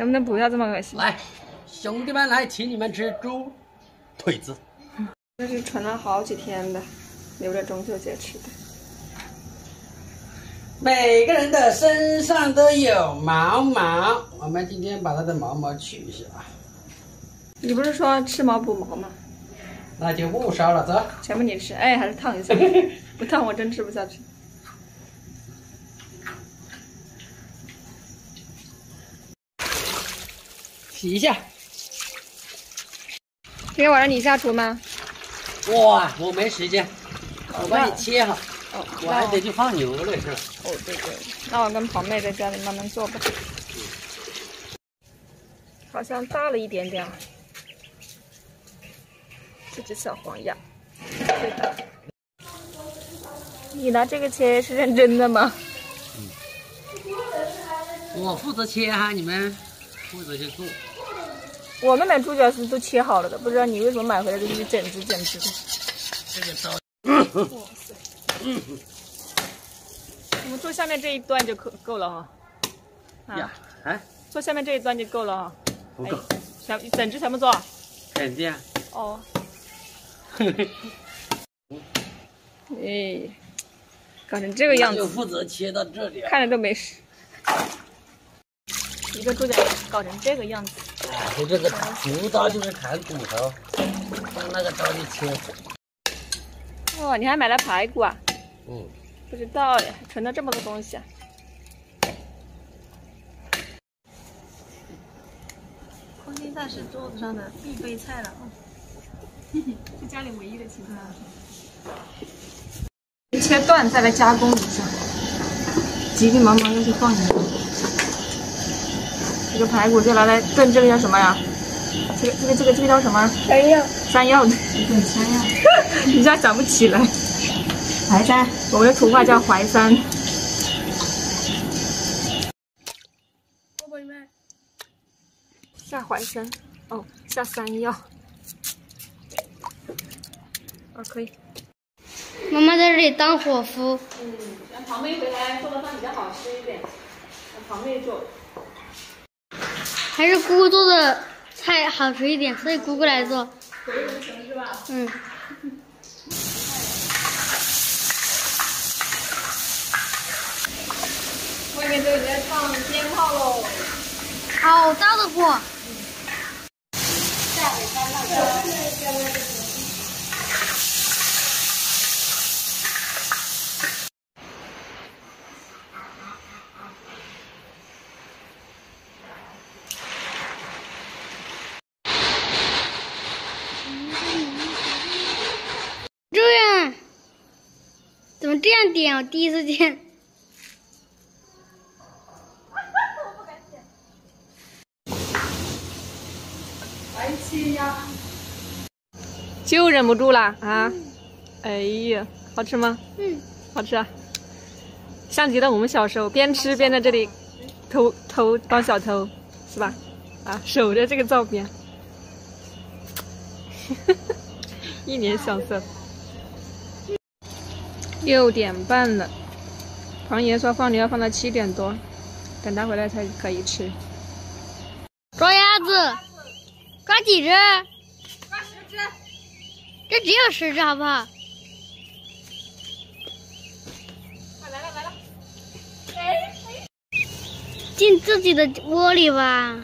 能不能不要这么恶心？来，兄弟们来，请你们吃猪腿子。这是存了好几天的，留着中秋节吃的。每个人的身上都有毛毛，我们今天把它的毛毛去一下。你不是说吃毛补毛吗？那就不烧了，走。全部你吃，哎，还是烫一下，不烫我真吃不下去。洗一下。今天晚上你下厨吗？哇，我没时间，我帮你切哈。哦，我还得去放牛了，是吧？哦，对对，那我跟庞妹在家里慢慢做吧。好像大了一点点。这只小黄鸭。你拿这个切是认真的吗？嗯。我负责切哈，你们负责去做。我们买猪脚是都切好了的，不知道你为什么买回来都是整只整只的。这个刀。哇塞！我们做下面这一段就可够了哈。呀，哎，做下面这一段就够了哈。不够。全整只全部做？肯定。哦。嘿嘿。哎，搞成这个样子。就负责切到这里。看着都没事。一个猪脚搞成这个样子。就这个竹刀就是砍骨头，用那个刀去切。哇，你还买了排骨啊？嗯。不知道呀，存了这么多东西啊。空心菜是桌子上的必备菜了啊。是家里唯一的青菜。切断再来加工一下，急急忙忙又去放进去。这个排骨就拿来炖，这个叫什么呀？这个这个这个这个叫什么？山药。山药的。对，山药。一下想不起来。淮山，我们的土话叫淮山。下淮山，哦，下山药。啊，可以。妈妈在这里当伙夫。嗯，让堂妹回来做的饭比较好吃一点。让堂妹做。还是姑姑做的菜好吃一点，所以姑姑来做。嗯。外面都在放鞭炮喽，好大的火！下尾干了。这样？怎么这样点？我第一次见。就忍不住了啊！哎呀，好吃吗？嗯，好吃啊！像极了我们小时候边吃边在这里偷偷当小偷，是吧？啊，守着这个灶边，一脸小色。六点半了，庞爷说放牛要放到七点多，等他回来才可以吃。抓鸭子，抓几只？抓十只这只有十只，好不好？来了来了！进自己的窝里吧，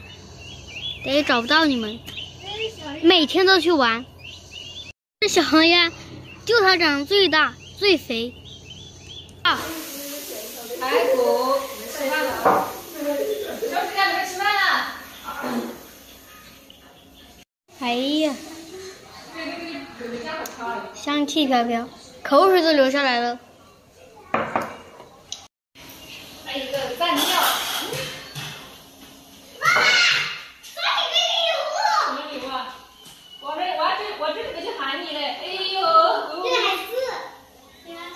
等也找不到你们。每天都去玩。这小黄鸭，就它长得最大、最肥。啊！排骨，吃饭了。休息在里面吃饭了。哎呀！香气飘飘，口水都流下来了。来一个蘸料。妈妈，送你个礼物。什么礼物啊？我这我要去我这个去喊你嘞！哎呦，这个还是。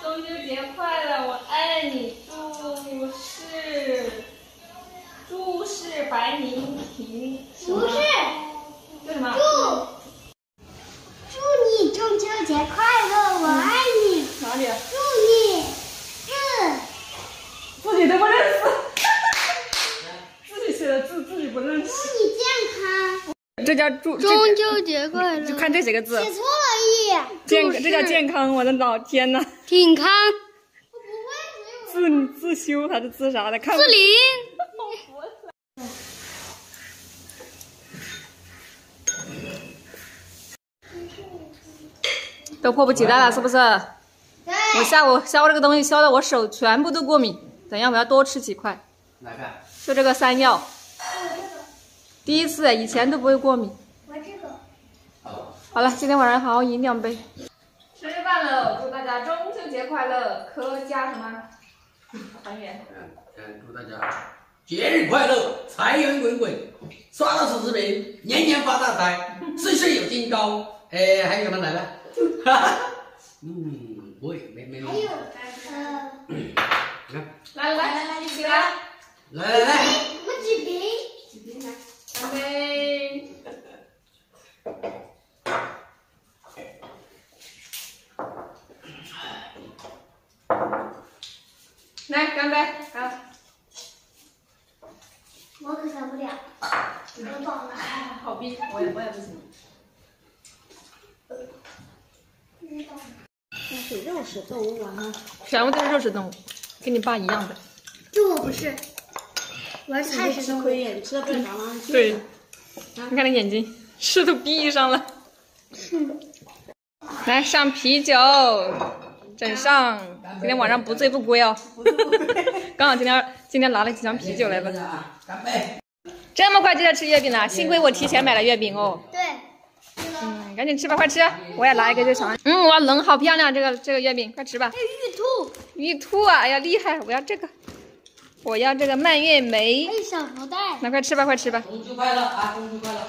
中秋节快乐，我爱你，注释，注释白宁婷。不是。叫什么？祝。祝你中秋节快乐，我爱你。哪里？祝你，字。自己都不认识，自己写的字自己不认识。祝你健康，这叫祝中秋节快乐。就看这几个字，写错了一，健这叫健康。我的老天呐，挺康，自自修还是自啥的？看不自林。都迫不及待了，是不是？我下午削这个东西削的我手全部都过敏，等一下我要多吃几块。哪个？就这个山药，第一次，以前都不会过敏。我这个。哦，好了，今天晚上好好饮两杯。吃饭了，祝大家中秋节快乐，阖家什么团圆。嗯嗯，祝大家节日快乐，财源滚滚，刷到手视频，年年发大财，岁岁有金高。哎，还有什么来了？哈哈，嗯，不会，没没没。还有呃，你看，来来来，一起来，来来来，我几瓶？干杯！来干杯！好。我可受不了，我饱了。好逼，我也我也不行。是肉食动物啊！全部都是肉食动物，跟你爸一样的。就我不是，我是菜食吃动物。亏呀，你吃的不长了。对，你看那眼睛，吃都闭上了。来上啤酒，整上。今天晚上不醉不归哦。刚好今天今天拿了几箱啤酒来了。啊，干杯！这么快就要吃月饼了，幸亏我提前买了月饼哦。对，嗯，赶紧吃吧，快吃！我也拿一个就尝。嗯，哇，冷好漂亮，这个这个月饼，快吃吧。玉兔，玉兔啊，哎呀厉害！我要这个，我要这个蔓越莓还。小福袋。那快吃吧，快吃吧。中秋快乐啊！中秋快乐！